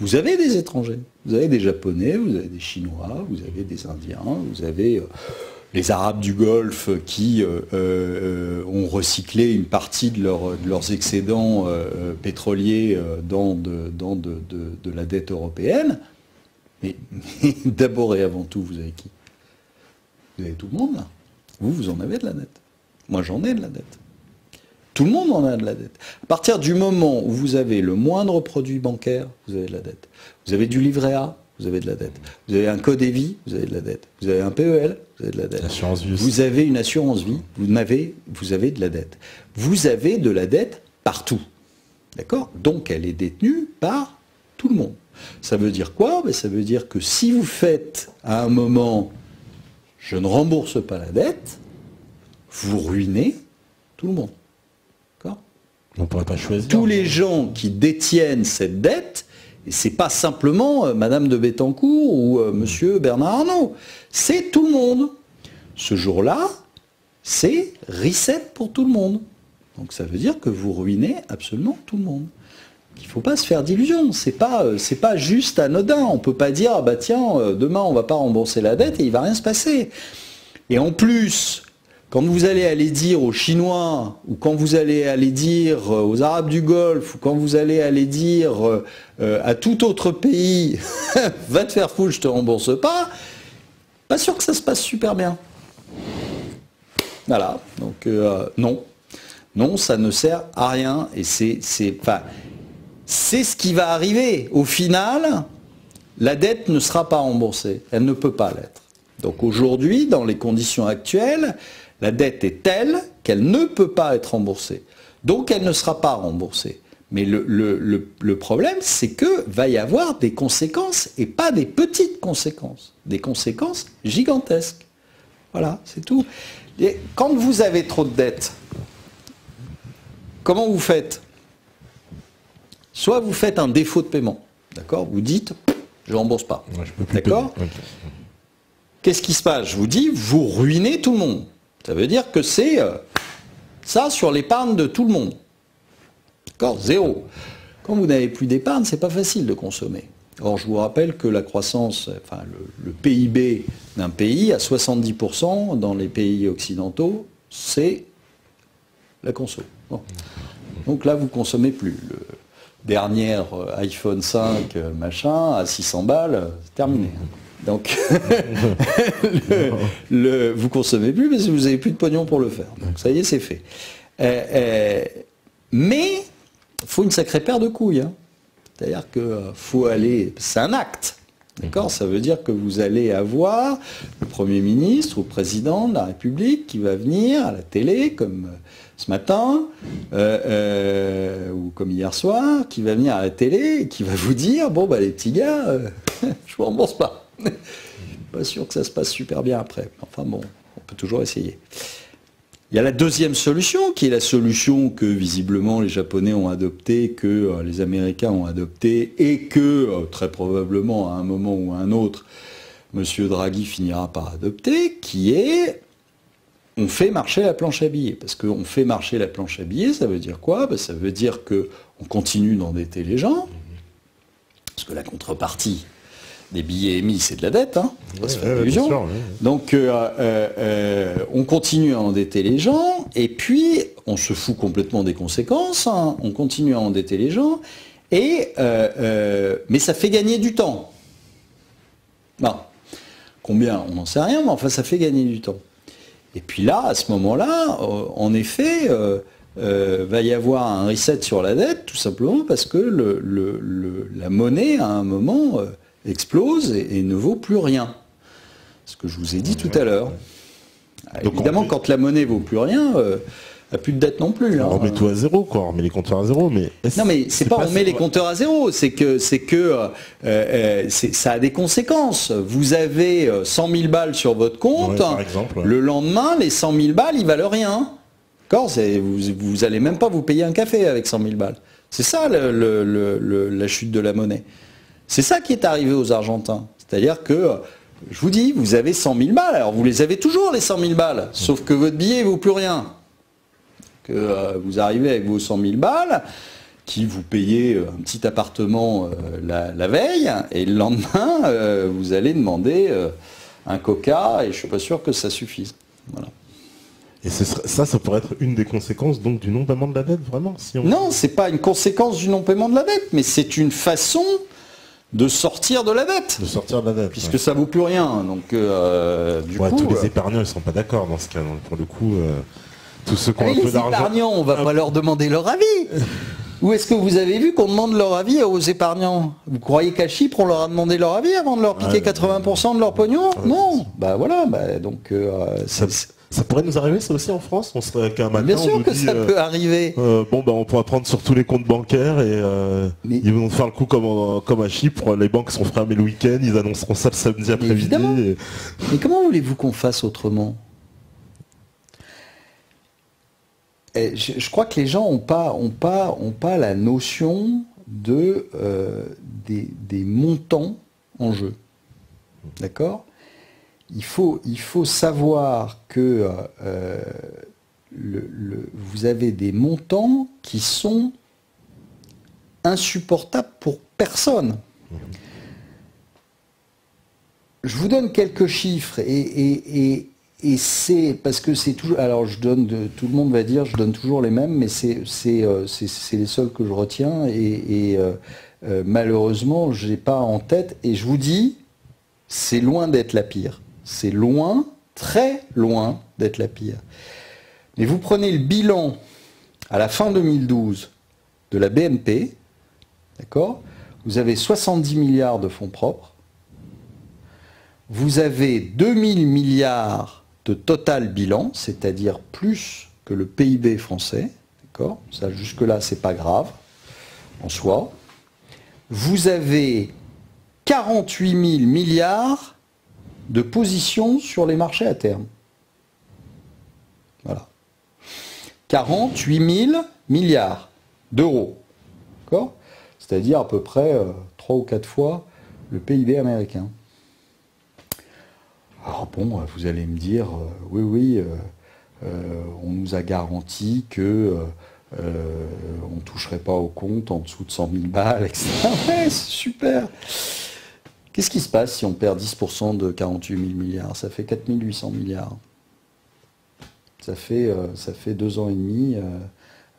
Vous avez des étrangers, vous avez des Japonais, vous avez des Chinois, vous avez des Indiens, vous avez euh, les Arabes du Golfe qui euh, euh, ont recyclé une partie de, leurs excédents pétroliers dans, de, la dette européenne. Mais, d'abord et avant tout, vous avez qui? Vous avez tout le monde là. Vous, vous en avez de la dette. Moi, j'en ai de la dette. Tout le monde en a de la dette. À partir du moment où vous avez le moindre produit bancaire, vous avez de la dette. Vous avez du livret A, vous avez de la dette. Vous avez un code EVI, vous avez de la dette. Vous avez un PEL, vous avez de la dette. Vous avez une assurance vie, vous avez, vous avez de la dette. Vous avez de la dette partout. D'accord? Donc elle est détenue par tout le monde. Ça veut dire quoi? Ben, Ça veut dire que si vous faites à un moment, je ne rembourse pas la dette, vous ruinez tout le monde. Pas choisir. Tous les gens qui détiennent cette dette, et c'est pas simplement euh, Madame de Bettencourt ou euh, Monsieur Bernard Arnault, c'est tout le monde. Ce jour-là, c'est reset pour tout le monde. Donc ça veut dire que vous ruinez absolument tout le monde. Il ne faut pas se faire d'illusions. C'est pas, euh, c'est pas juste anodin. On ne peut pas dire, ah bah tiens, demain on ne va pas rembourser la dette et il ne va rien se passer. Et en plus, quand vous allez aller dire aux Chinois, ou quand vous allez aller dire euh, aux Arabes du Golfe, ou quand vous allez aller dire euh, euh, à tout autre pays, va te faire foutre, je te rembourse pas, pas sûr que ça se passe super bien. Voilà, donc non. Non, ça ne sert à rien. Et c'est, ce qui va arriver. Au final, la dette ne sera pas remboursée. Elle ne peut pas l'être. Donc aujourd'hui, dans les conditions actuelles, la dette est telle qu'elle ne peut pas être remboursée. Donc elle ne sera pas remboursée. Mais le, problème, c'est que va y avoir des conséquences et pas des petites conséquences, des conséquences gigantesques. Voilà, c'est tout. Et quand vous avez trop de dettes, comment vous faites? Soit vous faites un défaut de paiement, d'accord? Vous dites, je ne rembourse pas, d'accord? Qu'est-ce qui se passe? Je vous dis, vous ruinez tout le monde. Ça veut dire que c'est euh, ça sur l'épargne de tout le monde. D'accord Zéro. Quand vous n'avez plus d'épargne, c'est pas facile de consommer. Or, je vous rappelle que la croissance, enfin le, PIB d'un pays, à 70% dans les pays occidentaux, c'est la conso. Donc là, vous consommez plus. Le dernier euh, iPhone 5, euh, machin, à 600 balles, c'est terminé. Donc, vous consommez plus parce que vous n'avez plus de pognon pour le faire. Donc ça y est, c'est fait. Euh, euh, mais il faut une sacrée paire de couilles. Hein. C'est-à-dire qu'il euh, faut aller. C'est un acte. D'accord? Ça veut dire que vous allez avoir le Premier ministre ou le Président de la République qui va venir à la télé, comme ce matin, ou comme hier soir, qui va venir à la télé et qui va vous dire, bon, bah, les petits gars, je ne vous rembourse pas. pas sûr que ça se passe super bien après. Enfin bon, on peut toujours essayer. Il y a la deuxième solution, qui est la solution que visiblement les Japonais ont adoptée, que euh, les Américains ont adoptée, et que euh, très probablement à un moment ou à un autre, M. Draghi finira par adopter, qui est on fait marcher la planche à billets. Parce qu'on fait marcher la planche à billets, ça veut dire quoi? Ben, Ça veut dire qu'on continue d'endetter les gens, parce que la contrepartie, des billets émis, c'est de la dette, hein, Donc euh, euh, euh, on continue à endetter les gens, et puis on se fout complètement des conséquences, hein. on continue à endetter les gens, et, mais ça fait gagner du temps. Non. Combien On n'en sait rien, mais enfin ça fait gagner du temps. Et puis là, à ce moment-là, en effet, va y avoir un reset sur la dette, tout simplement parce que la monnaie, à un moment, explose et, ne vaut plus rien. Ce que je vous ai dit tout à l'heure. Évidemment, quand la monnaie vaut plus rien, euh, a plus de dette non plus. Hein. On remet tout à zéro, quoi. On remet les compteurs à zéro, mais. Non, mais c'est pas, on met les compteurs à zéro, c'est que c'est que euh, euh, ça a des conséquences. Vous avez 100 000 balles sur votre compte. Le lendemain, les 100 000 balles, ils valent rien. D'accord vous, vous allez même pas vous payer un café avec 100 000 balles. C'est ça la chute de la monnaie. C'est ça qui est arrivé aux Argentins. C'est-à-dire que, je vous dis, vous avez 100 000 balles. Alors vous les avez toujours, les 100 000 balles. Sauf que votre billet ne vaut plus rien. Que euh, vous arrivez avec vos 100 000 balles qui vous payez un petit appartement la, veille, et le lendemain, vous allez demander un coca, et je ne suis pas sûr que ça suffise. Voilà. Et ça, ça pourrait être une des conséquences donc du non-paiement de la dette, vraiment si on... Non, c'est pas une conséquence du non-paiement de la dette, mais c'est une façon de sortir de la dette. De sortir de la dette. Puisque ça vaut plus rien. Donc, euh, du coup, tous les euh, épargnants, ils sont pas d'accord dans ce cas. pour le coup, euh, tous ceux qui ont un peu d'argent. Les épargnants, on va pas leur demander leur avis. Où est-ce que vous avez vu qu'on demande leur avis aux épargnants? Vous croyez qu'à Chypre, on leur a demandé leur avis avant de leur piquer 80% de leur pognon? Non. Bah voilà. Bah, donc, ça pourrait nous arriver ça aussi en France? On serait qu'un matin. Bien sûr que ça euh, peut arriver. Euh, bon ben on pourra prendre sur tous les comptes bancaires et euh, ils vont faire le coup comme, comme à Chypre. Les banques sont fermées le week-end, ils annonceront ça le samedi après-midi. Mais comment voulez-vous qu'on fasse autrement? Eh, je, crois que les gens n'ont pas, ont pas, ont pas la notion de, des, des montants en jeu. D'accord? Il faut, il faut savoir que euh, vous avez des montants qui sont insupportables pour personne. Je vous donne quelques chiffres et, c'est parce que c'est toujours. Alors je donne tout le monde va dire je donne toujours les mêmes, mais c'est euh, les seuls que je retiens et, euh, malheureusement je n'ai pas en tête. Et je vous dis, c'est loin d'être la pire c'est loin, très loin d'être la pire. Mais vous prenez le bilan à la fin 2012 de la BNP, d'accord? Vous avez 70 milliards de fonds propres, vous avez 2000 milliards de total bilan, c'est-à-dire plus que le PIB français, d'accord? Ça jusque-là, c'est pas grave en soi. Vous avez 48 000 milliards de position sur les marchés à terme. Voilà. 48 000 milliards d'euros. D'accord? C'est-à-dire à peu près 3 euh, ou 4 fois le PIB américain. Alors bon, vous allez me dire, euh, oui, oui, euh, on nous a garanti que on ne toucherait pas au compte en dessous de 100 000 balles, etc. Ouais, c'est super. Qu'est-ce qui se passe si on perd 10% de 48 000 milliards? Ça fait 4 800 milliards. Ça fait, euh, deux ans et demi, euh,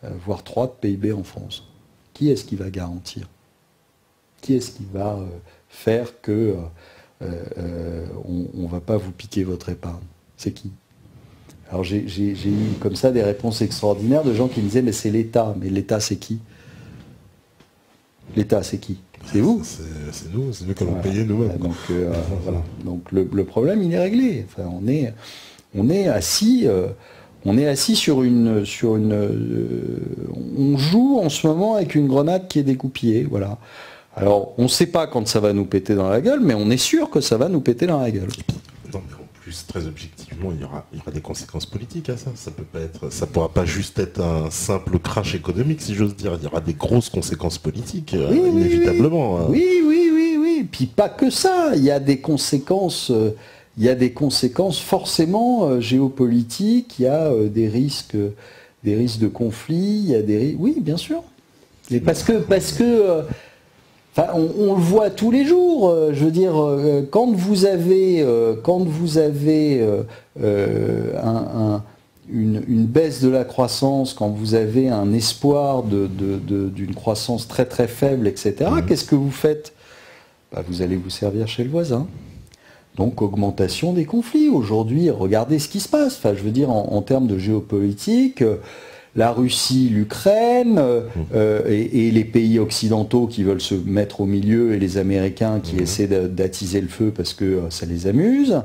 euh, voire trois de PIB en France. Qui est-ce qui va garantir? Qui est-ce qui va faire que on ne va pas vous piquer votre épargne? C'est qui? Alors j'ai eu comme ça des réponses extraordinaires de gens qui me disaient mais c'est l'État. Mais l'État c'est qui? L'État c'est qui c'est vous. C'est nous, c'est nous qui allons payer nous-mêmes. Donc, euh, Donc le, problème, il est réglé. Enfin, on est, on est assis. Euh, on est assis sur une, sur une, euh, on joue en ce moment avec une grenade qui est découpillée, voilà. Alors, on ne sait pas quand ça va nous péter dans la gueule, mais on est sûr que ça va nous péter dans la gueule. Non, mais en plus, très objectivement, il y aura, des conséquences politiques à ça. Ça peut pas être, ça pourra pas juste être un simple crash économique, si j'ose dire. Il y aura des grosses conséquences politiques, inévitablement. Hein. Oui, oui, oui, oui. Puis pas que ça. Il y a des conséquences. Euh, il y a des conséquences forcément euh, géopolitiques. Il y a euh, des risques, des risques de conflit. Il y a des, oui, bien sûr. parce que, parce que on, le voit tous les jours. Euh, je veux dire, euh, quand vous avez, euh, quand vous avez une, baisse de la croissance, quand vous avez un espoir d'une croissance très très faible, etc., mmh. qu'est-ce que vous faites? Bah, Vous allez vous servir chez le voisin. Donc augmentation des conflits. Aujourd'hui, regardez ce qui se passe. Enfin, je veux dire, en termes de géopolitique, la Russie, l'Ukraine, euh, euh, et, les pays occidentaux qui veulent se mettre au milieu, et les Américains qui mmh. essaient d'attiser le feu parce que euh, ça les amuse.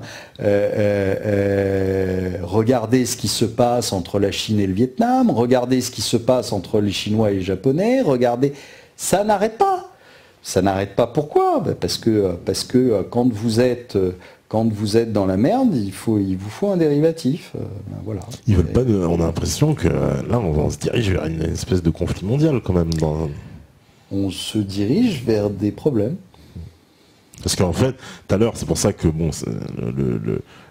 regardez ce qui se passe entre la Chine et le Vietnam, regardez ce qui se passe entre les Chinois et les Japonais, regardez, ça n'arrête pas. Ça n'arrête pas pourquoi? Ben, parce que, parce que quand vous êtes quand vous êtes dans la merde, il, faut, il vous faut un dérivatif. Euh, ben voilà. Ils veulent pas on a l'impression que là, on, se dirige vers une espèce de conflit mondial quand même. On se dirige vers des problèmes. Parce qu'en fait, tout à l'heure, c'est pour ça que bon,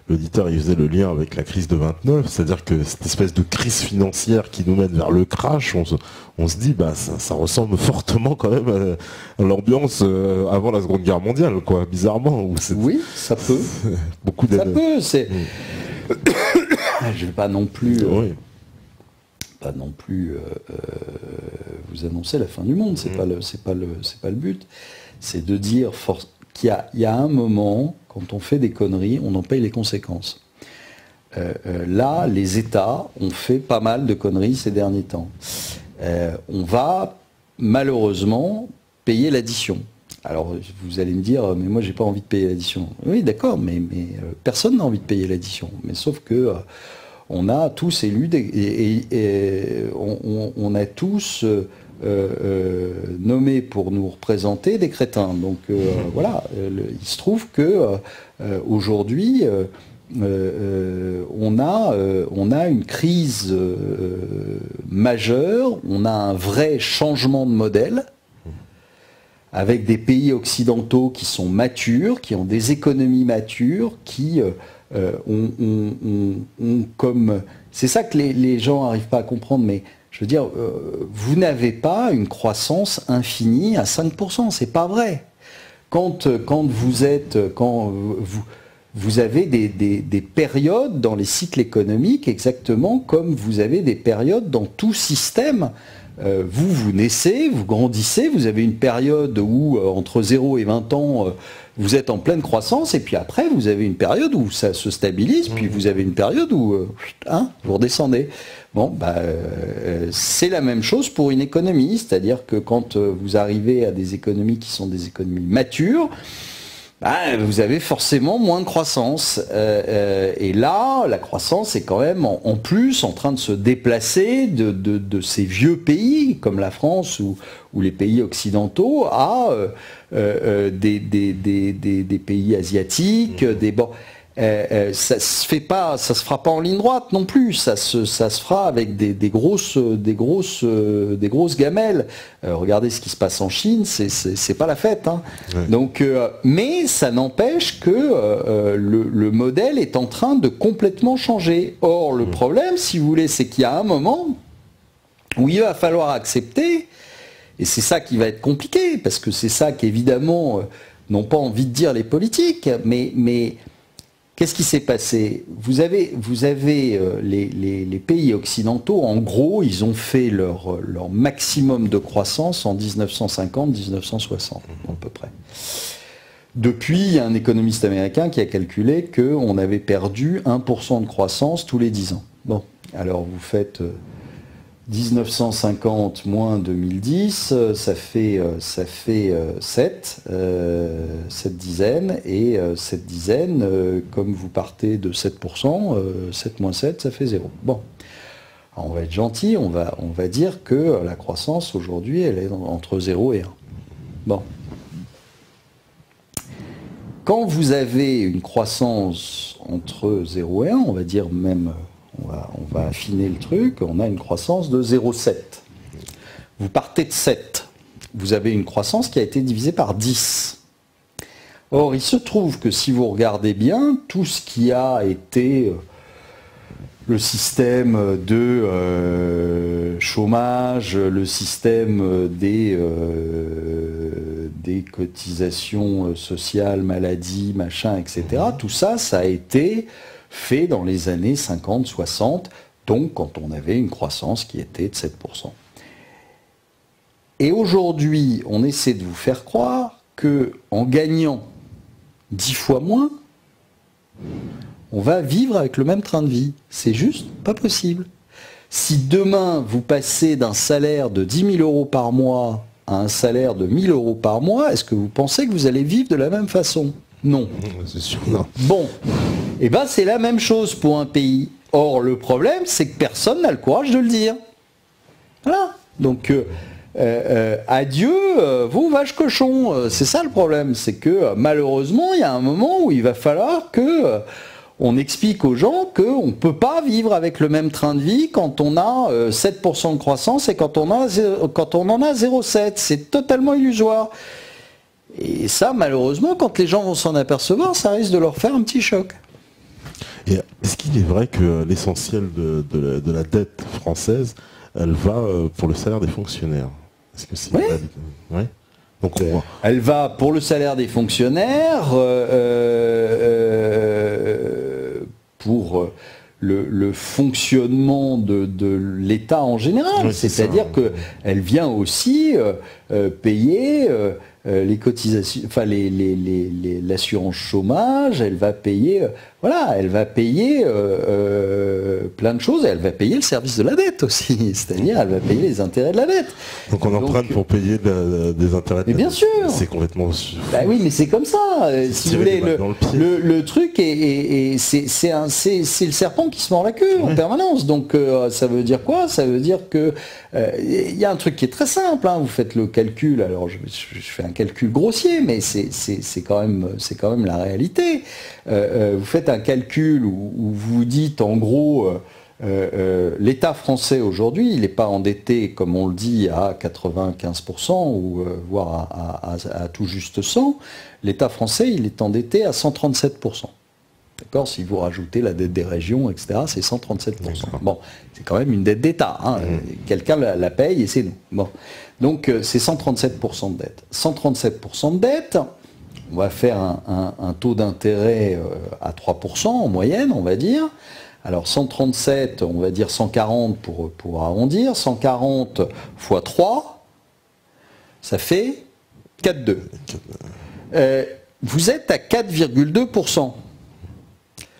l'auditeur il faisait le lien avec la crise de 29, c'est-à-dire que cette espèce de crise financière qui nous mène vers le crash, on se, dit bah ça, ressemble fortement quand même à, l'ambiance euh, avant la Seconde Guerre mondiale, quoi, bizarrement. oui, ça peut. Beaucoup Ça peut, c'est. Mm. Je vais pas non plus. Euh, oui pas non plus euh, vous annoncer la fin du monde, c'est mmh. pas le c'est pas le c'est pas le but. C'est de dire qu'il y a, un moment quand on fait des conneries, on en paye les conséquences. Euh, là, les États ont fait pas mal de conneries ces derniers temps. on va malheureusement payer l'addition. Alors vous allez me dire, mais moi j'ai pas envie de payer l'addition. Oui, d'accord, mais, mais personne n'a envie de payer l'addition. Mais sauf que on a tous élu et, on, a tous euh, euh, nommé pour nous représenter des crétins. Donc euh, voilà, il se trouve que aujourd'hui on, a, on a une crise majeure, on a un vrai changement de modèle avec des pays occidentaux qui sont matures, qui ont des économies matures, qui euh, on, comme c'est ça que les, gens n'arrivent pas à comprendre, mais je veux dire, euh, vous n'avez pas une croissance infinie à 5%, c'est pas vrai. Quand, quand vous êtes, quand vous, vous avez des, des, périodes dans les cycles économiques exactement comme vous avez des périodes dans tout système. Euh, vous, vous naissez, vous grandissez, vous avez une période où entre 0 et 20 ans, vous êtes en pleine croissance et puis après vous avez une période où ça se stabilise, puis vous avez une période où euh, hein, vous redescendez. Bon, bah, euh, c'est la même chose pour une économie, c'est-à-dire que quand euh, vous arrivez à des économies qui sont des économies matures, bah, vous avez forcément moins de croissance. Euh, euh, et là, la croissance est quand même en, plus en train de se déplacer de, ces vieux pays comme la France ou, les pays occidentaux à euh, des, des, pays asiatiques, mmh. des... euh, ça se fait pas, ça se fera pas en ligne droite non plus. Ça se, ça se fera avec des, grosses, des grosses, des grosses gamelles. Euh, regardez ce qui se passe en Chine, c'est pas la fête. Hein. Donc, mais ça n'empêche que le, modèle est en train de complètement changer. Or, le problème, si vous voulez, c'est qu'il y a un moment où il va falloir accepter, et c'est ça qui va être compliqué, parce que c'est ça qu'évidemment n'ont pas envie de dire les politiques, mais, mais Qu'est-ce qui s'est passé? Vous avez, euh, les, pays occidentaux, en gros, ils ont fait leur, leur maximum de croissance en 1950-1960, à peu près. Depuis, il y a un économiste américain qui a calculé qu'on avait perdu 1% de croissance tous les 10 ans. Bon, alors vous faites euh, 1950 moins 2010, euh, ça fait, euh, ça fait 7, euh, 7 dizaines, et cette dizaine, comme vous partez de 7%, 7 moins 7, ça fait 0. Bon, on va être gentil, on va, on va dire que la croissance aujourd'hui, elle est entre 0 et 1. Bon. Quand vous avez une croissance entre 0 et 1, on va dire même on va, affiner le truc, on a une croissance de 0,7. Vous partez de 7, vous avez une croissance qui a été divisée par 10. Or, il se trouve que si vous regardez bien, tout ce qui a été euh, le système de euh, chômage, le système des, euh, des cotisations sociales, maladies, machin, etc., tout ça, ça a été fait dans les années 50-60, donc quand on avait une croissance qui était de 7%. Et aujourd'hui, on essaie de vous faire croire que en gagnant 10 fois moins, on va vivre avec le même train de vie. C'est juste pas possible. Si demain vous passez d'un salaire de 10 000 euros par mois à un salaire de 1000 euros par mois, est-ce que vous pensez que vous allez vivre de la même façon? Non. C'est sûr, non. Bon, eh bien, c'est la même chose pour un pays. Or, le problème, c'est que personne n'a le courage de le dire. Voilà. Donc, euh, euh, euh, adieu, vous, vache cochon. c'est ça le problème. C'est que malheureusement, il y a un moment où il va falloir que on explique aux gens qu'on ne peut pas vivre avec le même train de vie quand on a 7% de croissance et quand on, quand on en a 0,7. C'est totalement illusoire. Et ça, malheureusement, quand les gens vont s'en apercevoir, ça risque de leur faire un petit choc. Et est-ce qu'il est vrai que l'essentiel de, la, dette française, elle va euh, pour le salaire des fonctionnaires? Est-ce que c'est oui. Donc Elle va pour le salaire des fonctionnaires, euh, euh, pour le, fonctionnement de, l'État en général. C'est-à-dire qu'elle vient aussi payer les cotisations, enfin l'assurance chômage, elle va payer voilà, elle va payer euh, euh, plein de choses, elle va payer le service de la dette aussi, c'est-à-dire elle va payer les intérêts de la dette. Donc on emprunte pour payer des intérêts de mais bien sûr. C'est complètement... Bah oui, mais c'est comme ça, euh, si vous voulez, le, truc, est, c'est le serpent qui se mord la queue en permanence, donc ça veut dire quoi? Ça veut dire que il y a un truc qui est très simple, hein. vous faites le calcul, alors je, fais un calcul grossier, mais c'est quand, même, quand même la réalité. Vous faites un calcul où, vous dites en gros, euh, euh, l'État français aujourd'hui, il n'est pas endetté, comme on le dit, à 95% ou euh, voire à, tout juste 100. L'État français, il est endetté à 137%. D'accord? Si vous rajoutez la dette des régions, etc., c'est 137%. Bon, c'est quand même une dette d'État. Hein. Mmh. Quelqu'un la, paye et c'est nous. Bon. Donc c'est 137% de dette. 137% de dette, on va faire un, taux d'intérêt euh, à 3% en moyenne, on va dire. Alors 137, on va dire 140 pour, arrondir, 140 x 3, ça fait 4,2. Euh, vous êtes à 4,2%.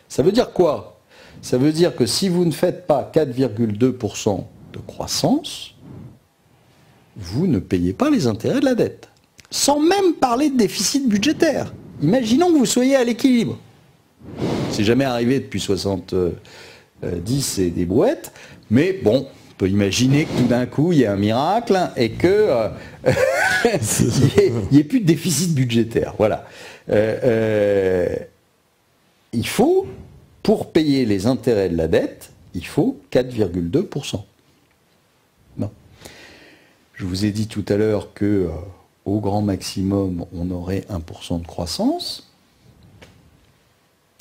Ça veut dire quoi? Ça veut dire que si vous ne faites pas 4,2% de croissance, vous ne payez pas les intérêts de la dette sans même parler de déficit budgétaire. Imaginons que vous soyez à l'équilibre. C'est jamais arrivé depuis 70 et des brouettes, mais bon, on peut imaginer que tout d'un coup, il y a un miracle et que euh, il n'y ait, plus de déficit budgétaire. Voilà. Euh, euh, il faut, pour payer les intérêts de la dette, il faut 4,2%. Non. Je vous ai dit tout à l'heure que au grand maximum, on aurait 1% de croissance.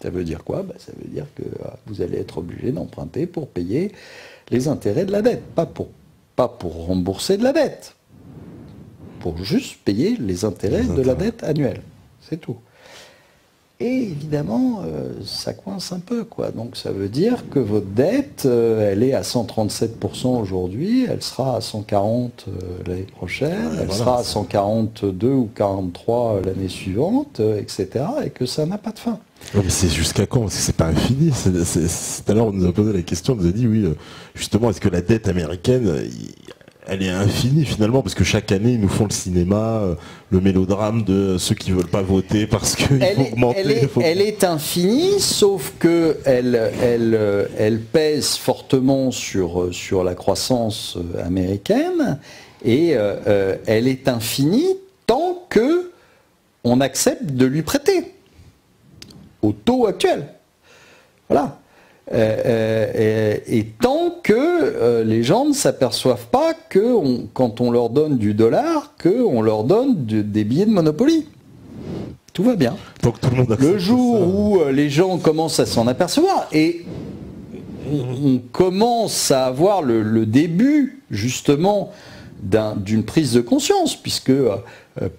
Ça veut dire quoi? Ben, Ça veut dire que euh, vous allez être obligé d'emprunter pour payer les intérêts de la dette, pas pour, pas pour rembourser de la dette, pour juste payer les intérêts de la dette annuelle. C'est tout. Et évidemment, euh, ça coince un peu, quoi. Donc ça veut dire que votre dette, euh, elle est à 137% aujourd'hui, elle sera à 140 euh, l'année prochaine, elle sera à 142 ou 43 l'année suivante, etc. Et que ça n'a pas de fin. mais c'est jusqu'à quand? Parce que c'est pas infini. Tout à l'heure, on nous a posé la question, on nous a dit, oui, justement, est-ce que la dette américaine, elle est infinie finalement parce que chaque année ils nous font le cinéma, euh, le mélodrame de ceux qui veulent pas voter parce qu'il faut augmenter. Elle est, elle est, infinie, sauf que elle, elle, elle pèse fortement sur, sur la croissance euh, américaine et euh, elle est infinie tant que on accepte de lui prêter au taux actuel. Voilà. Euh, euh, et, tant que euh, les gens ne s'aperçoivent pas que quand on leur donne du dollar, qu'on leur donne des billets de Monopoly. Tout va bien. Donc, tout le, le jour où les gens commencent à s'en apercevoir, et on, commence à avoir le début justement d'une prise de conscience, puisque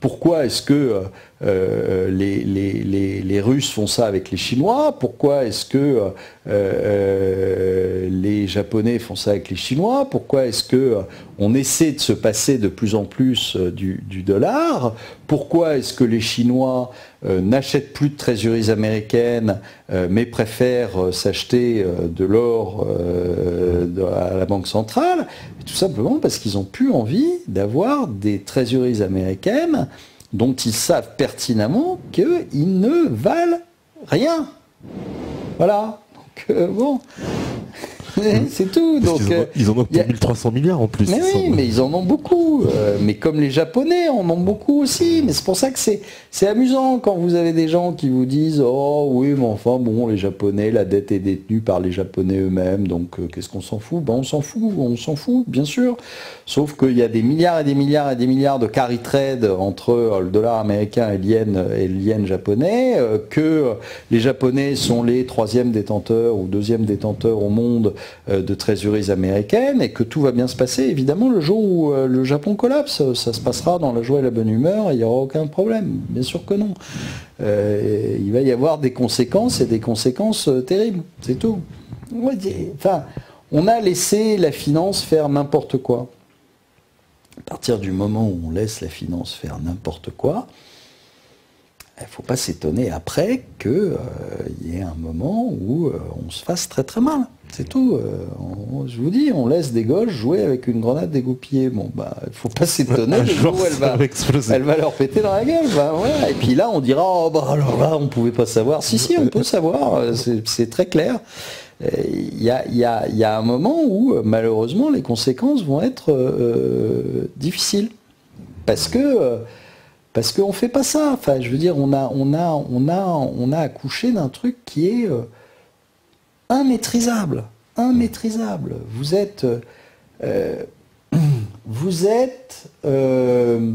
pourquoi est-ce que euh, les, les, Russes font ça avec les Chinois, pourquoi est-ce que euh, euh, les Japonais font ça avec les Chinois, pourquoi est-ce que on essaie de se passer de plus en plus du, dollar, pourquoi est-ce que les Chinois n'achètent plus de trésoreries américaines mais préfèrent s'acheter de l'or à la Banque centrale, tout simplement parce qu'ils n'ont plus envie d'avoir des trésoreries américaines dont ils savent pertinemment qu'ils ne valent rien. Voilà. Donc, euh, bon. C'est tout. Donc, ils, en ont, euh, ils en ont pour 1300 milliards en plus. Mais oui, mais ils en ont beaucoup. Euh, mais comme les Japonais en ont beaucoup aussi. Mais c'est pour ça que c'est amusant quand vous avez des gens qui vous disent Oh oui, mais enfin bon, les Japonais, la dette est détenue par les Japonais eux-mêmes, donc euh, qu'est-ce qu'on s'en fout? Ben on s'en fout, on s'en fout, bien sûr. Sauf qu'il y a des milliards et des milliards et des milliards de carry trade entre euh, le dollar américain et le yen, et le yen japonais, euh, que les Japonais sont les troisième détenteurs ou deuxième détenteurs au monde euh, de trésoreries américaines et que tout va bien se passer. Évidemment, le jour où euh, le Japon collapse, ça se passera dans la joie et la bonne humeur et il n'y aura aucun problème. Bien sûr que non. Euh, il va y avoir des conséquences et des conséquences euh, terribles. C'est tout. On a laissé la finance faire n'importe quoi. À partir du moment où on laisse la finance faire n'importe quoi, il ne faut pas s'étonner après qu'il y ait un moment où euh, on se fasse très très mal. C'est tout. Euh, on- je vous dis, on laisse des gauches jouer avec une grenade dégoupillée. Bon, bah, il faut pas s'étonner le jour, où elle va, va exploser. elle va leur péter dans la gueule. bah, voilà. Et puis là, on dira, oh, bah, alors là, on pouvait pas savoir. Si, si, on peut savoir. euh, C'est très clair. Euh, Il y a, il y a- il y a un moment où, euh, malheureusement, les conséquences vont être euh, difficiles. Parce que euh, parce qu'on fait pas ça. Enfin, je veux dire, on a, on a, on a, on a accouché d'un truc qui est euh, immaîtrisable, immaîtrisable. Vous êtes, euh, vous êtes, euh,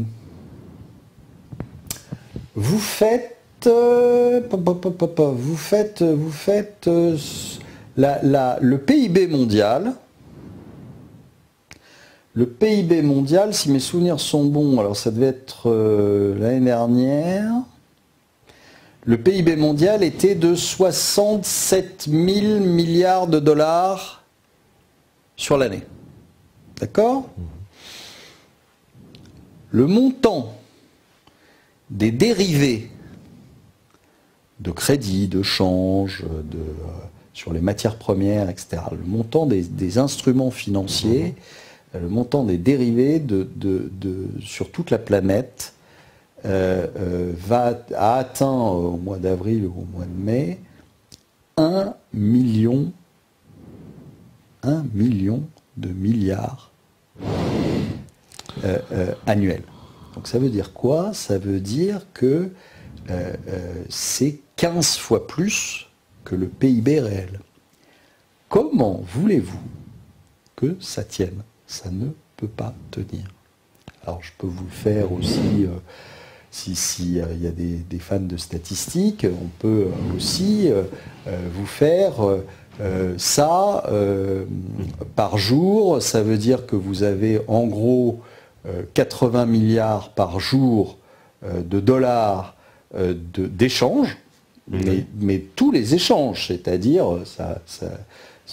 vous faites, vous faites, vous faites le PIB mondial. Le PIB mondial, si mes souvenirs sont bons, alors ça devait être euh, l'année dernière, le PIB mondial était de 67 000 milliards de dollars sur l'année. D'accord? Le montant des dérivés de crédit, de change, euh, sur les matières premières, etc., le montant des, instruments financiers, euh, le montant des dérivés sur toute la planète euh, euh, va, a atteint au mois d'avril ou au mois de mai 1 million, 1 million de milliards euh, annuels. Donc ça veut dire quoi? Ça veut dire que c'est 15 fois plus que le PIB réel. Comment voulez-vous que ça tienne? Ça ne peut pas tenir. Alors je peux vous le faire aussi, euh, si si, euh, y a des, des fans de statistiques, on peut euh, aussi euh, vous faire ça par jour. Ça veut dire que vous avez en gros euh, 80 milliards par jour de dollars d'échanges, mais, mais tous les échanges, c'est-à-dire ça,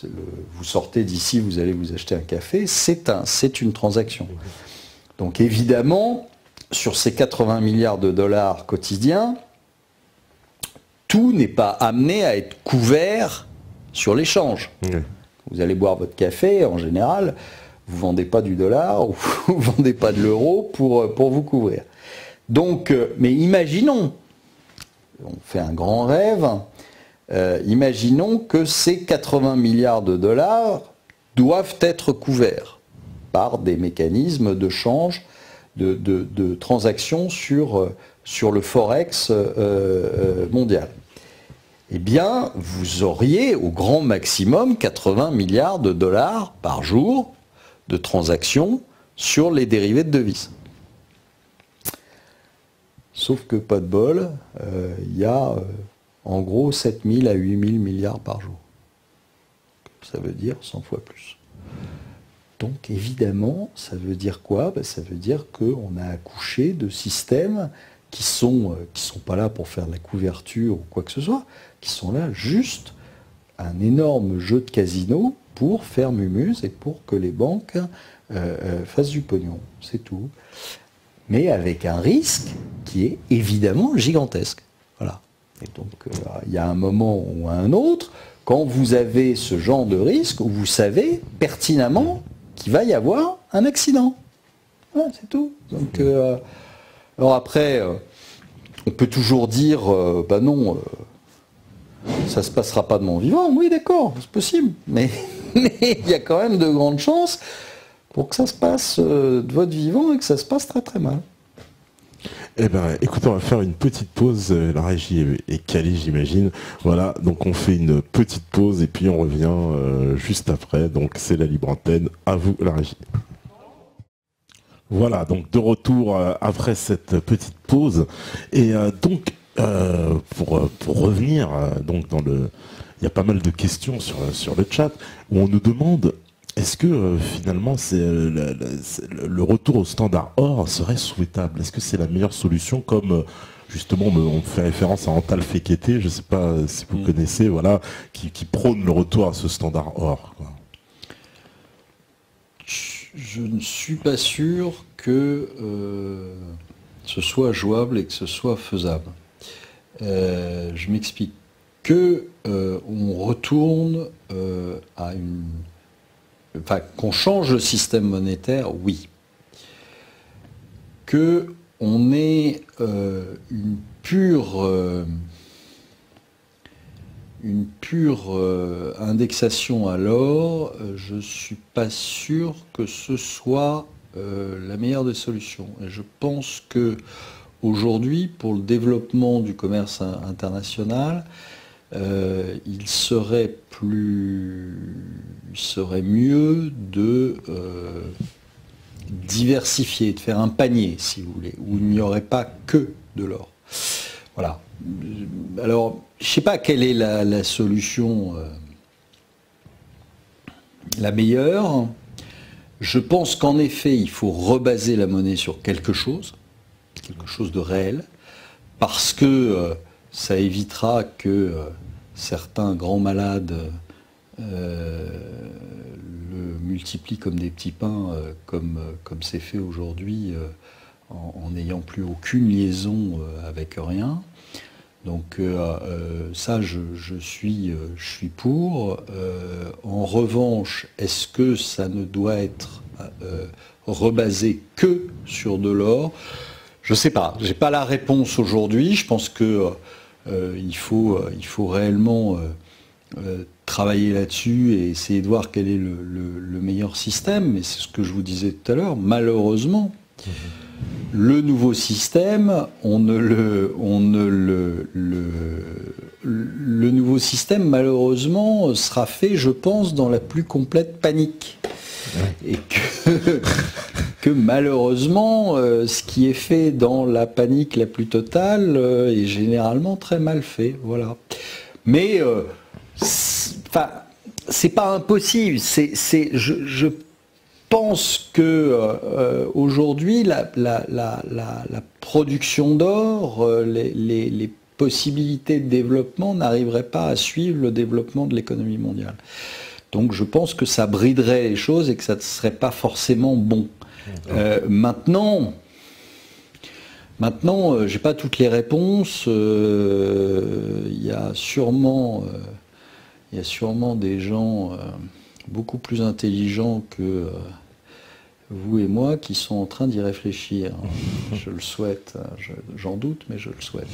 le- vous sortez d'ici, vous allez vous acheter un café, c'est un, c'est une transaction. Donc évidemment, sur ces 80 milliards de dollars quotidiens, tout n'est pas amené à être couvert sur l'échange. Vous allez boire votre café, en général, vous ne vendez pas du dollar ou vous ne vendez pas de l'euro pour, pour vous couvrir. Donc, euh, mais imaginons, on fait un grand rêve, euh, imaginons que ces 80 milliards de dollars doivent être couverts par des mécanismes de change, de, transactions sur, euh, sur le forex euh, mondial eh bien, vous auriez au grand maximum 80 milliards de dollars par jour de transactions sur les dérivés de devises. Sauf que pas de bol, il y a en gros 7 000 à 8 000 milliards par jour. Ça veut dire 100 fois plus. Donc évidemment, ça veut dire quoi? Ben, Ça veut dire qu'on a accouché de systèmes qui sont, euh, qui sont pas là pour faire de la couverture ou quoi que ce soit, qui sont là juste un énorme jeu de casino pour faire mumuse et pour que les banques euh, euh, fassent du pognon. C'est tout. Mais avec un risque qui est évidemment gigantesque. Voilà. Et donc, euh, il y a un moment ou un autre, quand vous avez ce genre de risque, où vous savez pertinemment qu'il va y avoir un accident. Voilà, c'est tout. Euh, alors après, euh, on peut toujours dire, euh, bah non, ça se passera pas de mon vivant. Oui, d'accord, c'est possible. Mais il y a quand même de grandes chances pour que ça se passe de votre vivant et que ça se passe très très mal. Eh ben, écoutez, on va faire une petite pause. La régie est calée, j'imagine. Voilà, donc on fait une petite pause et puis on revient juste après. Donc c'est la libre antenne. À vous, la régie. Voilà, donc de retour euh, après cette petite pause. Et euh, donc, euh, pour, pour revenir, donc dans le, il y a pas mal de questions sur, sur le chat où on nous demande est-ce que finalement c'est le, retour au standard or serait souhaitable? Est-ce que c'est la meilleure solution comme justement on fait référence à Antal Fekete, je ne sais pas si vous mm. connaissez, voilà, qui, prône le retour à ce standard or je ne suis pas sûr que euh, ce soit jouable et que ce soit faisable. Euh, je m'explique. Que euh, on retourne à une. Qu'on change le système monétaire, oui. Que on ait une pure une pure euh, indexation à l'or, euh, je ne suis pas sûr que ce soit euh, la meilleure des solutions. Et je pense que aujourd'hui, pour le développement du commerce international, il serait plus, serait mieux de diversifier, de faire un panier, si vous voulez, où il n'y aurait pas que de l'or. Voilà. Alors, je ne sais pas quelle est la, solution euh, la meilleure. Je pense qu'en effet, il faut rebaser la monnaie sur quelque chose, quelque chose de réel, parce que euh, ça évitera que euh, certains grands malades le multiplient comme des petits pains, comme c'est fait aujourd'hui, en n'ayant plus aucune liaison avec rien. Donc euh, euh, ça, je, suis, euh, je, suis, pour. en revanche, est-ce que ça ne doit être rebasé que sur de l'or? Je ne sais pas. Je n'ai pas la réponse aujourd'hui. Je pense qu'il il, faut, il faut réellement travailler là-dessus et essayer de voir quel est le, meilleur système. Mais c'est ce que je vous disais tout à l'heure. Malheureusement, mmh. Le nouveau système, on ne le, on ne le, le, nouveau système, malheureusement, sera fait, je pense, dans la plus complète panique. Et que, que malheureusement, euh, ce qui est fait dans la panique la plus totale euh, est généralement très mal fait. Voilà. Mais, euh, enfin, c'est pas impossible. Je, pense que aujourd'hui la, production d'or, les, possibilités de développement n'arriveraient pas à suivre le développement de l'économie mondiale. Donc je pense que ça briderait les choses et que ça ne serait pas forcément bon. Maintenant, maintenant, j'ai pas toutes les réponses. Il y a sûrement, il y a sûrement des gens beaucoup plus intelligents que euh, vous et moi qui sont en train d'y réfléchir. je le souhaite, j'en doute, mais je le souhaite.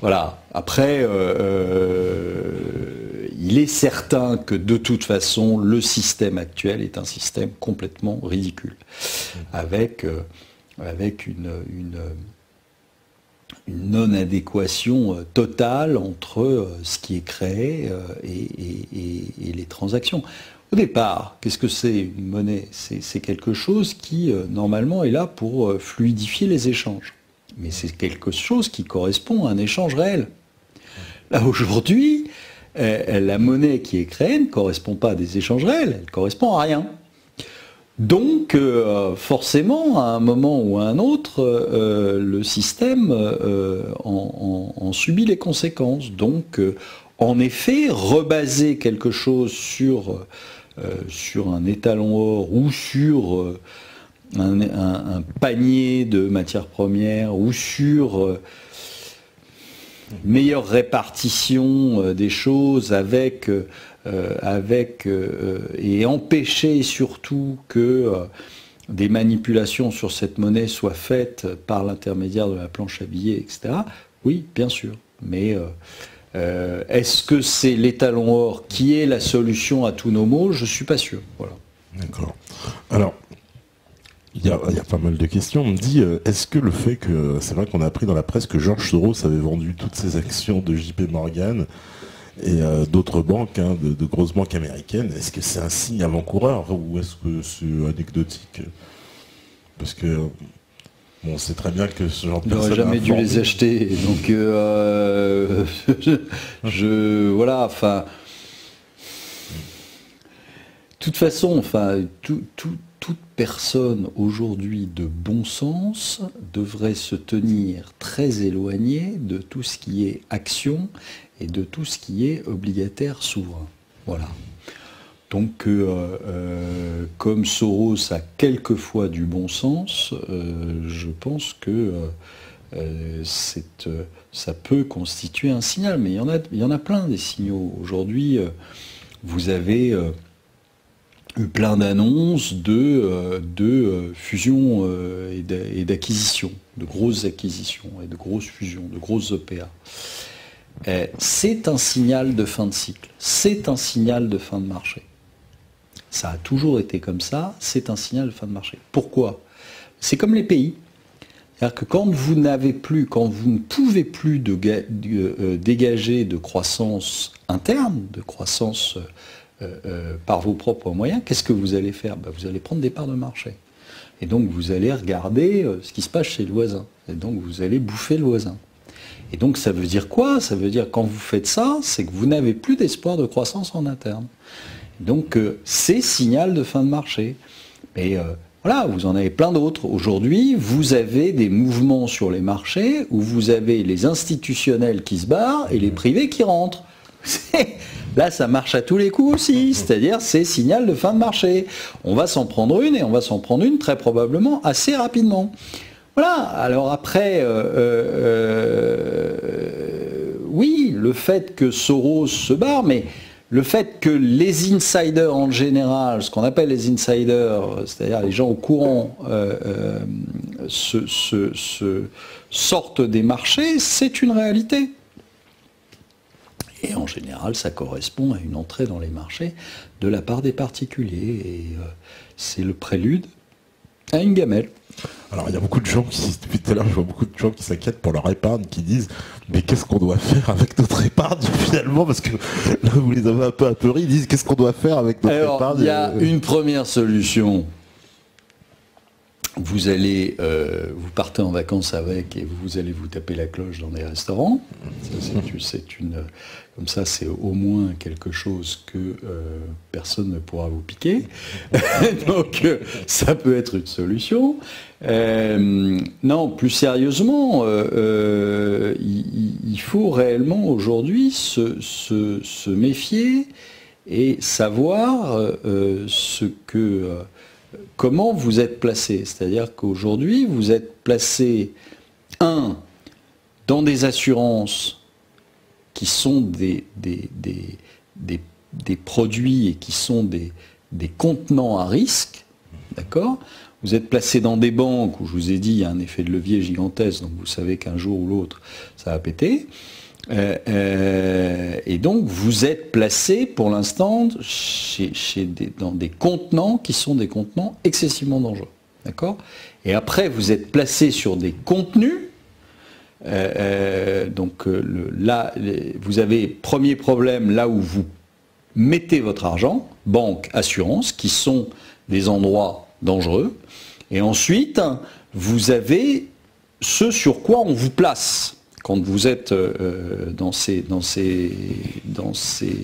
Voilà. Après, euh, euh, il est certain que de toute façon, le système actuel est un système complètement ridicule, avec, avec une, une une non-adéquation totale entre ce qui est créé et les transactions. Au départ, qu'est-ce que c'est une monnaie? C'est quelque chose qui, euh, normalement, est là pour euh, fluidifier les échanges. Mais c'est quelque chose qui correspond à un échange réel. Là, aujourd'hui, euh, la monnaie qui est créée ne correspond pas à des échanges réels, elle correspond à rien. Donc, forcément, à un moment ou à un autre, le système en, subit les conséquences. Donc, en effet, rebaser quelque chose sur sur un étalon or ou sur euh, un, panier de matières premières ou sur euh, meilleure répartition des choses avec, avec et empêcher surtout que des manipulations sur cette monnaie soient faites par l'intermédiaire de la planche à billets, etc. Oui, bien sûr. Mais Est-ce que c'est l'étalon or qui est la solution à tous nos maux Je ne suis pas sûr. Voilà. D'accord. Alors, il y, a, pas mal de questions. On me dit, est-ce que le fait que, c'est vrai qu'on a appris dans la presse que George Soros avait vendu toutes ses actions de JP Morgan et euh, d'autres banques, hein, de, grosses banques américaines, est-ce que c'est un signe avant-coureur ou est-ce que c'est anecdotique? Parce que on sait très bien que ce genre de personnes... jamais dû les acheter, donc euh, je, voilà, enfin, de toute façon, enfin, toute personne aujourd'hui de bon sens devrait se tenir très éloignée de tout ce qui est action et de tout ce qui est obligataire souverain. Voilà. Donc, euh, euh, comme Soros a quelquefois du bon sens, euh, je pense que ça peut constituer un signal. Mais il y en a, plein des signaux. Aujourd'hui, vous avez eu plein d'annonces de, de fusion et d'acquisition, de grosses acquisitions et de grosses fusions, de grosses OPA. Euh, c'est un signal de fin de cycle, c'est un signal de fin de marché. Ça a toujours été comme ça, c'est un signal de fin de marché. Pourquoi? C'est comme les pays. C'est-à-dire que quand vous n'avez plus, quand vous ne pouvez plus euh, dégager de croissance interne, de croissance euh, par vos propres moyens, qu'est-ce que vous allez faire? Ben, Vous allez prendre des parts de marché. Et donc vous allez regarder ce qui se passe chez le voisin. Et donc vous allez bouffer le voisin. Et donc ça veut dire quoi? Ça veut dire quand vous faites ça, c'est que vous n'avez plus d'espoir de croissance en interne. Donc euh, c'est signal de fin de marché. Mais euh, voilà, vous en avez plein d'autres. Aujourd'hui, vous avez des mouvements sur les marchés où vous avez les institutionnels qui se barrent et les privés qui rentrent. Là, ça marche à tous les coups aussi, c'est-à-dire c'est signal de fin de marché. On va s'en prendre une et on va s'en prendre une très probablement assez rapidement. Voilà, alors après, euh, euh, oui, le fait que Soros se barre, mais le fait que les insiders en général, ce qu'on appelle les insiders, c'est-à-dire les gens au courant, se, sortent des marchés, c'est une réalité. Et en général, ça correspond à une entrée dans les marchés de la part des particuliers. Et c'est le prélude à une gamelle. Alors il y a beaucoup de gens qui, depuis tout à l'heure, je vois beaucoup de gens qui s'inquiètent pour leur épargne, qui disent mais qu'est-ce qu'on doit faire avec notre épargne finalement? Parce que là vous les avez un peu apeurés, ils disent qu'est-ce qu'on doit faire avec notre épargne Il y a une première solution. Vous allez, euh, vous partez en vacances avec et vous allez vous taper la cloche dans des restaurants. C'est une, comme ça, c'est au moins quelque chose que euh, personne ne pourra vous piquer. Donc, euh, ça peut être une solution. Euh, non, plus sérieusement, il, faut réellement aujourd'hui se, méfier et savoir ce que, comment vous êtes placé. C'est-à-dire qu'aujourd'hui, vous êtes placé, un, dans des assurances qui sont des, des, des, produits et qui sont des, contenants à risque, d'accord? Vous êtes placé dans des banques où je vous ai dit il y a un effet de levier gigantesque, donc vous savez qu'un jour ou l'autre ça va péter. Euh, euh, et donc vous êtes placé pour l'instant dans des contenants qui sont des contenants excessivement dangereux. Et après, vous êtes placé sur des contenus euh, donc là, vous avez premier problème là où vous mettez votre argent, banque, assurance, qui sont des endroits dangereux. Et ensuite, vous avez ce sur quoi on vous place quand vous êtes dans ces, dans ces, dans ces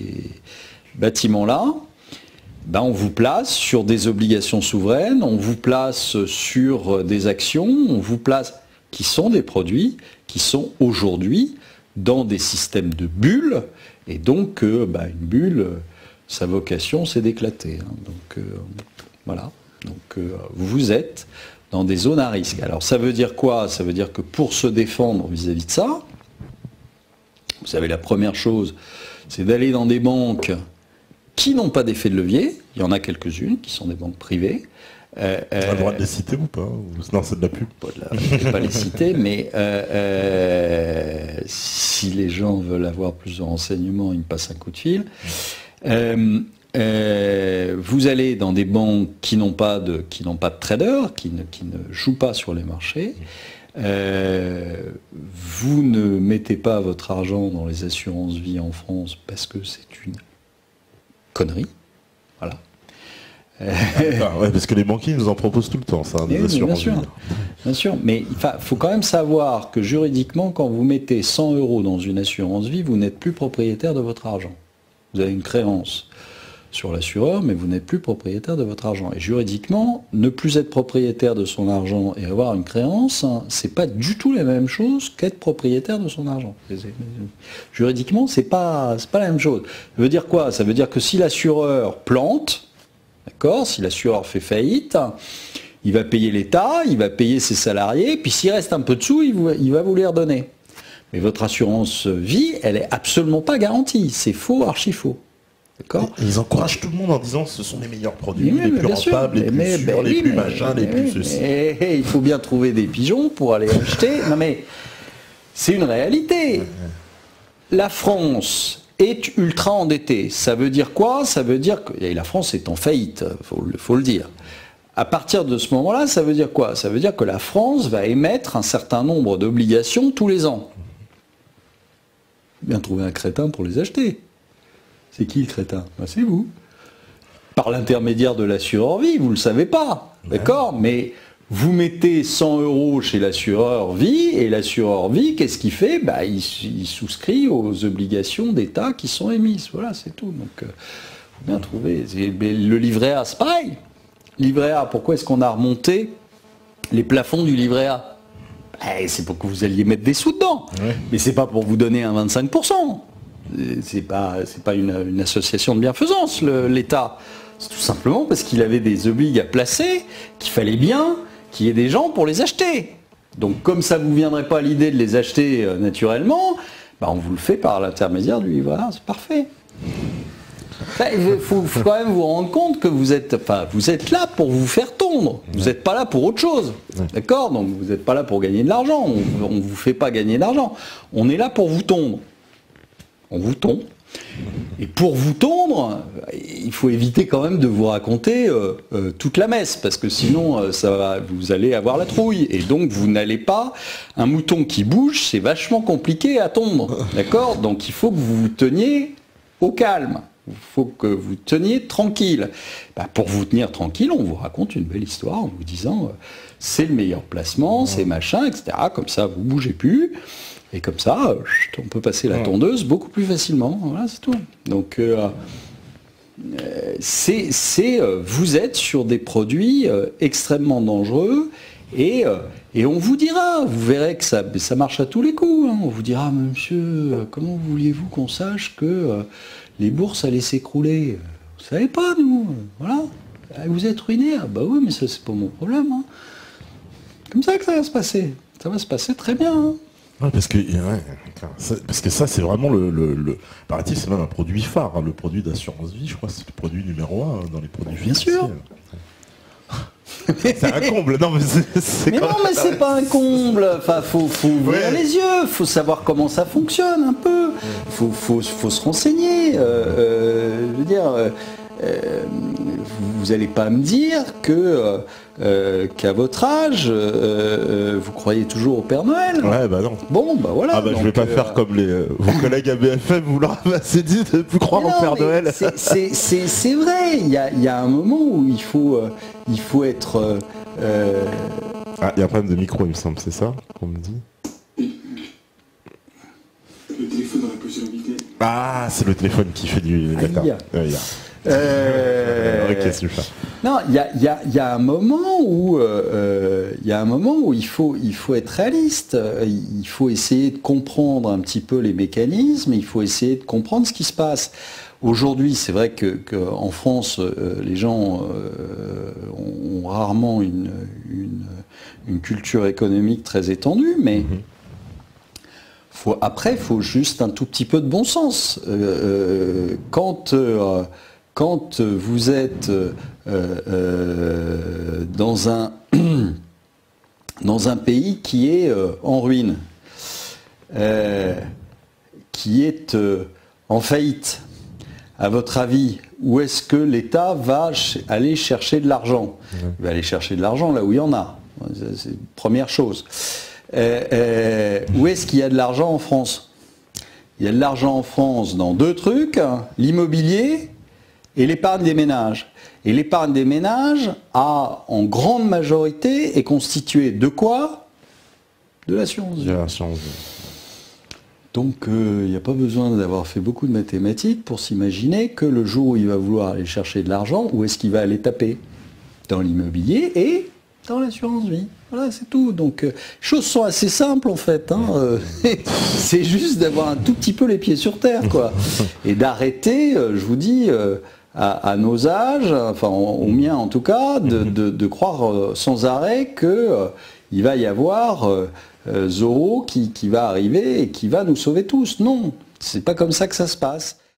bâtiments-là. Ben on vous place sur des obligations souveraines, on vous place sur des actions, on vous place qui sont des produits qui sont aujourd'hui dans des systèmes de bulles, et donc euh, bah, une bulle, euh, sa vocation c'est d'éclater. Hein. donc euh, voilà, donc vous êtes dans des zones à risque. Alors ça veut dire quoi? Ça veut dire que pour se défendre vis-à-vis -vis de ça, vous savez la première chose, c'est d'aller dans des banques qui n'ont pas d'effet de levier, il y en a quelques-unes qui sont des banques privées, euh, tu as le droit de les citer ou pas? Non, c'est de la pub. Je ne vais pas les citer, mais euh, euh, si les gens veulent avoir plus de renseignements, ils me passent un coup de fil. Euh, euh, vous allez dans des banques qui n'ont pas de qui n'ont pas de traders, qui ne, qui ne jouent pas sur les marchés. Euh, vous ne mettez pas votre argent dans les assurances vie en France parce que c'est une connerie. Voilà. Ah, ouais, parce que les banquiers nous en proposent tout le temps, ça, des oui, mais bien assurances sûr. Bien sûr, mais il fa- faut quand même savoir que juridiquement, quand vous mettez 100 euros dans une assurance vie, vous n'êtes plus propriétaire de votre argent. Vous avez une créance sur l'assureur, mais vous n'êtes plus propriétaire de votre argent. Et juridiquement, ne plus être propriétaire de son argent et avoir une créance, hein, c'est pas du tout la même chose qu'être propriétaire de son argent. Juridiquement, c'est pas, pas la même chose. Ça veut dire quoi? Ça veut dire que si l'assureur plante, d'accord, si l'assureur fait faillite, il va payer l'État, il va payer ses salariés, puis s'il reste un peu de sous, il, il va vous les redonner. Mais votre assurance vie, elle est absolument pas garantie. C'est faux, archi faux. D'accord Ils encouragent tout le monde en disant ce sont les meilleurs produits, les plus rentables, les plus sûrs, ben les oui, plus machins, les plus ceci. mais- et il faut bien trouver des pigeons pour aller acheter. Non mais c'est une réalité. La France est ultra endettée. Ça veut dire quoi? Ça veut dire que et la France est en faillite, faut, le- faut le dire. À partir de ce moment-là, ça veut dire quoi? Ça veut dire que la France va émettre un certain nombre d'obligations tous les ans. Bien trouver un crétin pour les acheter. C'est qui le crétin Ben, C'est vous. Par l'intermédiaire de l'assureur vie, vous ne le savez pas. D'accord Mais vous mettez 100 euros chez l'assureur vie, et l'assureur vie, qu'est-ce qu'il fait bah, il, il souscrit aux obligations d'État qui sont émises. Voilà, c'est tout. Donc, il faut bien trouver. Mais Le livret A, c'est pareil. Livret A, pourquoi est-ce qu'on a remonté les plafonds du livret A? C'est pour que vous alliez mettre des sous dedans. Ouais. Mais c'est pas pour vous donner un 25%. C'est pas, c'est pas une, une association de bienfaisance, l'État. C'est tout simplement parce qu'il avait des obligues à placer, qu'il fallait bien qu'il y ait des gens pour les acheter. Donc comme ça vous viendrait pas à l'idée de les acheter euh, naturellement, bah, on vous le fait par l'intermédiaire du A, c'est parfait. Il faut, faut quand même vous rendre compte que vous êtes, enfin, vous êtes là pour vous faire tondre. Vous n'êtes pas là pour autre chose. D'accord? Donc vous n'êtes pas là pour gagner de l'argent. On ne vous fait pas gagner de l'argent. On est là pour vous tondre. On vous tond. Et pour vous tondre, il faut éviter quand même de vous raconter euh, euh, toute la messe, parce que sinon, euh, ça va, vous allez avoir la trouille. Et donc, vous n'allez pas. Un mouton qui bouge, c'est vachement compliqué à tondre. D'accord? Donc, il faut que vous vous teniez au calme. Il faut que vous teniez tranquille. Bah, pour vous tenir tranquille, on vous raconte une belle histoire en vous disant c'est le meilleur placement, c'est machin, etc. Comme ça, vous bougez plus. Et comme ça, on peut passer la tondeuse beaucoup plus facilement. Voilà, c'est tout. Donc, euh, euh, c'est, c'est, euh, vous êtes sur des produits extrêmement dangereux et, et on vous dira, vous verrez que ça, ça marche à tous les coups. hein. On vous dira, monsieur, comment vouliez-vous qu'on sache que les bourses allaient s'écrouler? Vous savez pas, nous. Voilà. Ah, Vous êtes ruiné? Ah, bah oui, mais ça, c'est pas mon problème. hein. Comme ça que ça va se passer. Ça va se passer très bien. hein. Ouais, parce que ouais, ça, parce que ça c'est vraiment le, le, c'est même un produit phare, hein, le produit d'assurance vie, je crois, c'est le produit numéro un hein, dans les produits. Bien sûr. c'est un comble. Non mais c'est, Mais non, même- mais c'est pas un comble. Enfin, faut, faut ouvrir Ouais. les yeux. Faut savoir comment ça fonctionne un peu. Faut, faut, faut se renseigner. Euh, euh, je veux dire, euh, vous n'allez pas me dire que euh, qu'à votre âge, euh, euh, vous croyez toujours au Père Noël? Ouais bah non. Bon, bah voilà. Ah bah je vais pas euh, faire comme les euh, vos collègues à BFM, vous leur avez assez dit de plus croire au Père Noël. c'est- vrai. Il y a, il y a un moment où il faut, euh, il faut être. Ah, il y a un problème de micro, il me semble, c'est ça qu'on me dit? Le téléphone dans la. Ah, c'est le téléphone qui fait du. D'accord. Euh, Ok, super. Non, il y a, y a- y a un moment où euh, euh, il y a un moment où il faut, il faut être réaliste. Il faut essayer de comprendre un petit peu les mécanismes. Il faut essayer de comprendre ce qui se passe. Aujourd'hui, c'est vrai que, que en France, euh, les gens euh, ont, ont rarement une, une, une culture économique très étendue, mais faut, après, il faut juste un tout petit peu de bon sens. Euh, euh, quand, euh, quand vous êtes euh, euh, dans, un, dans un pays qui est euh, en ruine, qui est en faillite, à votre avis, où est-ce que l'État va aller chercher de l'argent? Il va aller chercher de l'argent là où il y en a. C'est la première chose. où est-ce qu'il y a de l'argent en France? Il y a de l'argent en France dans deux trucs, l'immobilier et l'épargne des ménages. Et l'épargne des ménages a, en grande majorité, est constituée de quoi? De l'assurance De l'assurance Donc il n'y a pas besoin d'avoir fait beaucoup de mathématiques pour s'imaginer que le jour où il va vouloir aller chercher de l'argent, où est-ce qu'il va aller taper? Dans l'immobilier et dans l'assurance vie. Voilà, c'est tout. Donc, les choses sont assez simples en fait. Hein. c'est juste d'avoir un tout petit peu les pieds sur terre, quoi. Et d'arrêter, je vous dis, à, nos âges, enfin au mien en tout cas, de, mhm. croire euh, sans arrêt qu'il euh, va y avoir euh, Zorro qui, qui, va arriver et qui va nous sauver tous. Non, c'est pas comme ça que ça se passe.